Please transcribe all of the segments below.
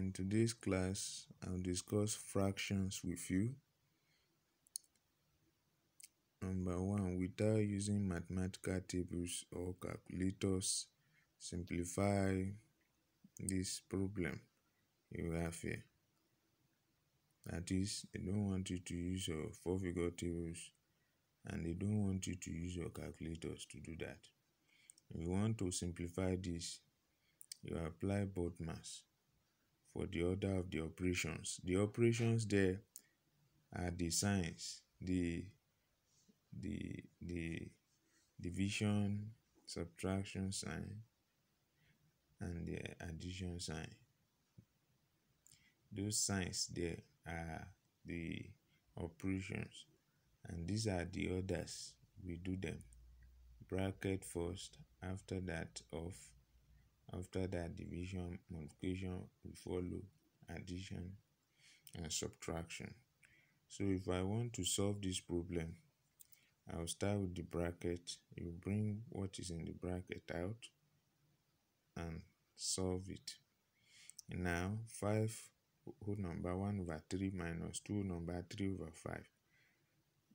In today's class, I'll discuss fractions with you. Number one, without using mathematical tables or calculators, simplify this problem you have here. That is, they don't want you to use your four figure tables and they don't want you to use your calculators to do that. If you want to simplify this, you apply BODMAS for the order of the operations. The operations there are the signs, the the the division, subtraction sign, and the addition sign. Those signs there are the operations, and these are the orders we do them. Bracket first, after that off, after that division, multiplication will follow, addition and subtraction. So if I want to solve this problem, I'll start with the bracket. You bring what is in the bracket out and solve it. Now 5 whole number 1 over 3 minus 2 number 3 over 5.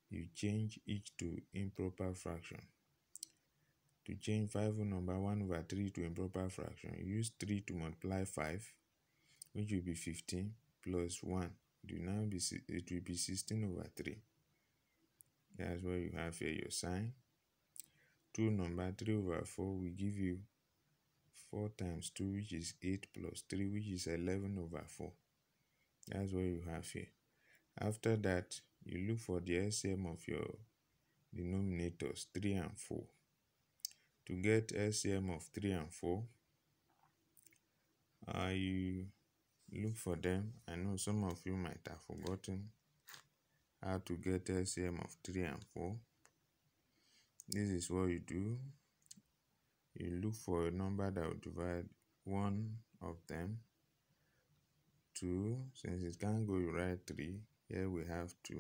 You change each to improper fraction. To change 5 whole number 1 over 3 to improper fraction, use 3 to multiply 5, which will be 15 plus 1. It will now be it will be 16 over 3. That's what you have here your sign. 2 number 3 over 4 will give you 4 times 2 which is 8 plus 3 which is 11 over 4. That's what you have here. After that, you look for the LCM of your denominators 3 and 4. To get LCM of 3 and 4, uh, you look for them. I know some of you might have forgotten how to get LCM of 3 and 4. This is what you do. You look for a number that will divide one of them. 2, since it can't go, write 3. Here we have 2.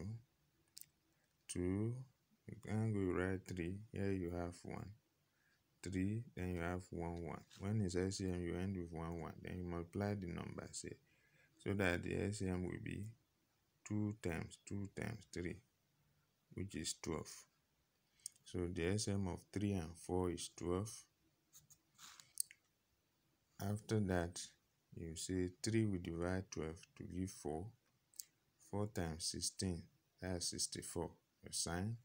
2, you can't go, write 3. Here you have 1. 3, then you have 1, 1. When it's LCM, you end with 1, 1. Then you multiply the numbers here so that the LCM will be 2 times 2 times 3 which is 12 so the LCM of 3 and 4 is 12 after that you say 3 will divide 12 to give 4 4 times 16 that's 64 your sign.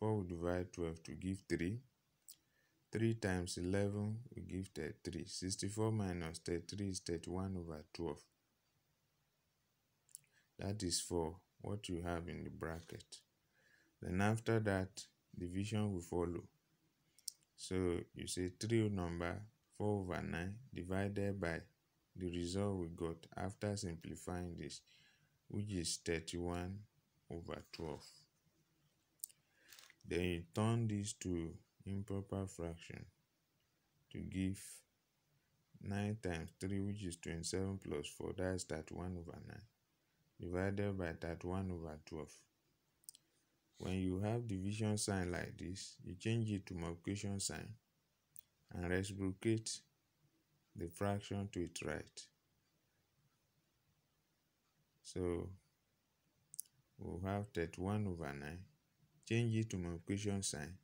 4 will divide 12 to give 3 3 times 11 will give 33 64 minus 33 is 31 over 12 that is for what you have in the bracket. Then after that division will follow. So you say 3 number 4 over 9 divided by the result we got after simplifying this which is 31 over 12 then you turn this to improper fraction to give 9 times 3 which is 27 plus 4 that's 31 over 9 divided by 31 over 12. When you have division sign like this, you change it to multiplication sign and reciprocate the fraction to its right. So we'll have 31 over 9, change it to multiplication sign,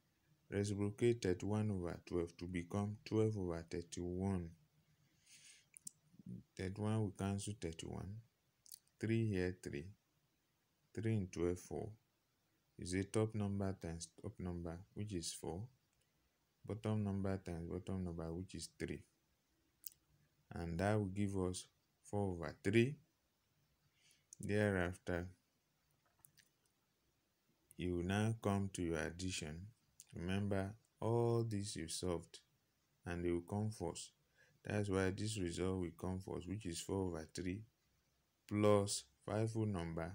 reciprocate 31 over 12 to become 12 over 31. 31 will cancel 31 3 here 3 3 in 12 4 is a top number times top number which is 4 bottom number times bottom number which is 3 and that will give us 4 over 3 thereafter you now come to your addition remember all these you solved and they will come first that's why this result will come first which is 4 over 3 plus 5 whole number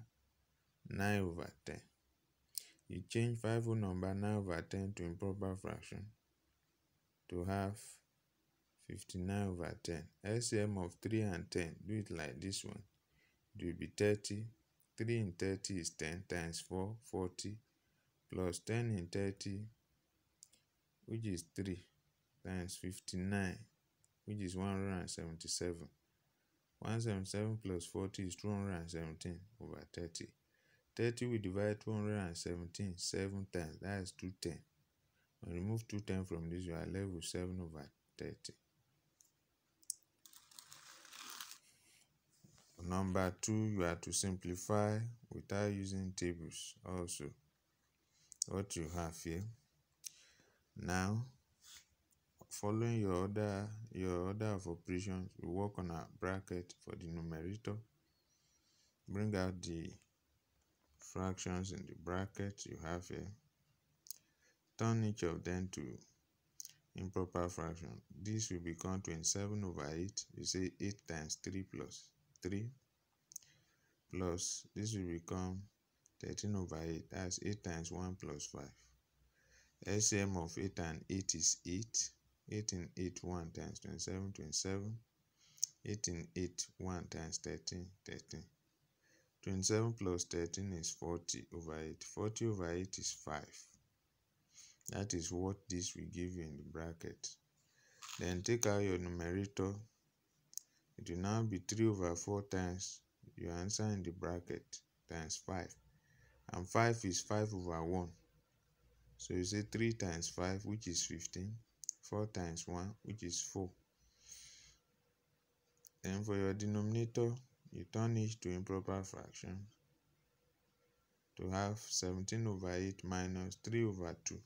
9 over 10. You change 5 whole number 9 over 10 to improper fraction to have 59 over 10. LCM of 3 and 10, do it like this one. It will be 30. 3 in 30 is 10 times 4, 40, plus 10 in 30, which is 3, times 59, which is 177. 177 plus 40 is 217 over 30. 30 we divide 217 seven times, that is 210. When remove 210 from this, you are left with 7 over 30. Number two, you have to simplify without using tables also. What you have here. Now, following your order, your order of operations, we work on a bracket for the numerator. Bring out the fractions in the bracket you have here. Turn each of them to improper fraction. This will become 27 over 8. You say 8 times 3 plus 3 plus this will become 13 over 8 that's 8 times 1 plus 5 LCM of 8 and 8 is 8 8 in 8 1 times 27 27 8 in 8 1 times 13 13 27 plus 13 is 40 over 8 40 over 8 is 5 that is what this will give you in the bracket. Then take out your numerator. It will now be 3 over 4 times your answer in the bracket times 5 and 5 is 5 over 1 so you say 3 times 5 which is 15 4 times 1 which is 4 then for your denominator you turn it to improper fraction to have 17 over 8 minus 3 over 2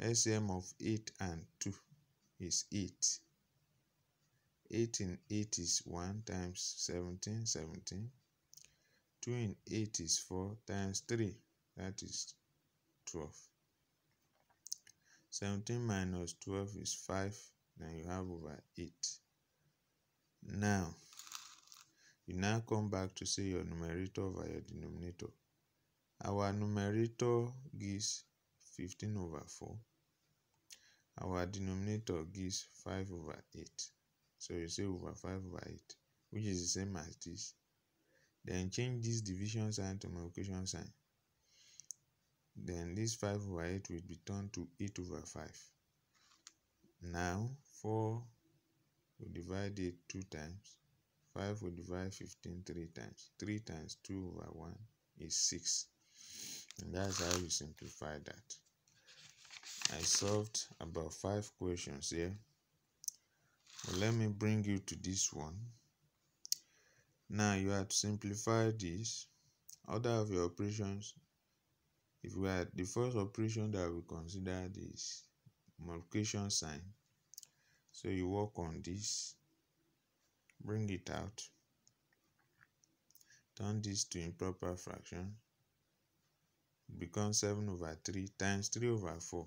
LCM of 8 and 2 is 8 8 in 8 is 1 times 17, 17. 2 in 8 is 4 times 3, that is 12. 17 minus 12 is 5, then you have over 8. Now, you now come back to say your numerator over your denominator. Our numerator gives 15 over 4. Our denominator gives 5 over 8. So you say over 5 over 8, which is the same as this. Then change this division sign to multiplication sign. Then this 5 over 8 will be turned to 8 over 5. Now 4 will divide it 2 times. 5 will divide 15 3 times. 3 times 2 over 1 is 6. And that's how you simplify that. I solved about 5 questions here. Well, let me bring you to this one. Now you have to simplify this. Order of your operations. If we are the first operation that we consider is multiplication sign. So you work on this, bring it out, turn this to improper fraction, become 7 over 3 times 3 over 4.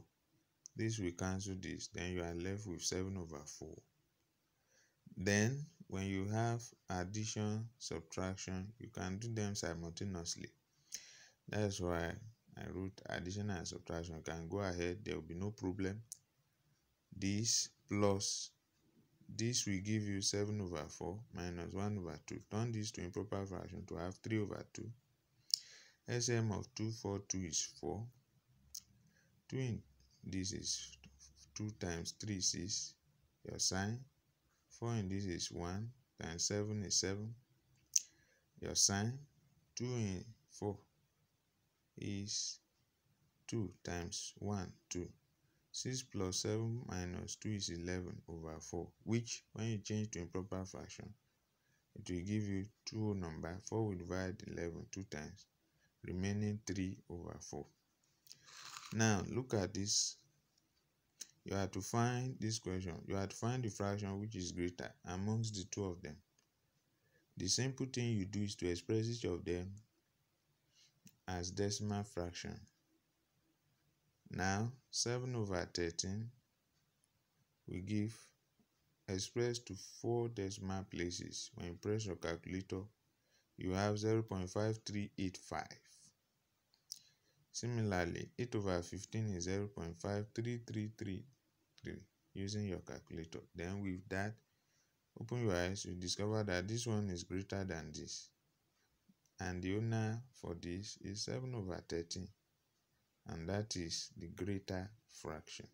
This will cancel this, then you are left with 7 over 4. Then, when you have addition, subtraction, you can do them simultaneously. That's why I wrote addition and subtraction. Can go ahead, there will be no problem. This plus this will give you 7 over 4 minus 1 over 2. Turn this to improper fraction to have 3 over 2. LCM of 2, 4, 2 is 4. 2 in this is 2 times 3 is 6. Your sign 4 in this is 1 times 7 is 7. Your sign 2 in 4 is 2 times 1 2. 6 plus 7 minus 2 is 11 over 4 which when you change to improper fraction it will give you two number 4 will divide 11 two times remaining 3 over 4. Now look at this you have to find this question. You have to find the fraction which is greater amongst the two of them. The simple thing you do is to express each of them as decimal fraction. Now, 7 over 13 we give expressed to four decimal places. When you press your calculator, you have 0.5385. Similarly, 8 over 15 is 0.5333 using your calculator. Then with that, open your eyes, you discover that this one is greater than this. And the owner for this is 7 over 13. And that is the greater fraction.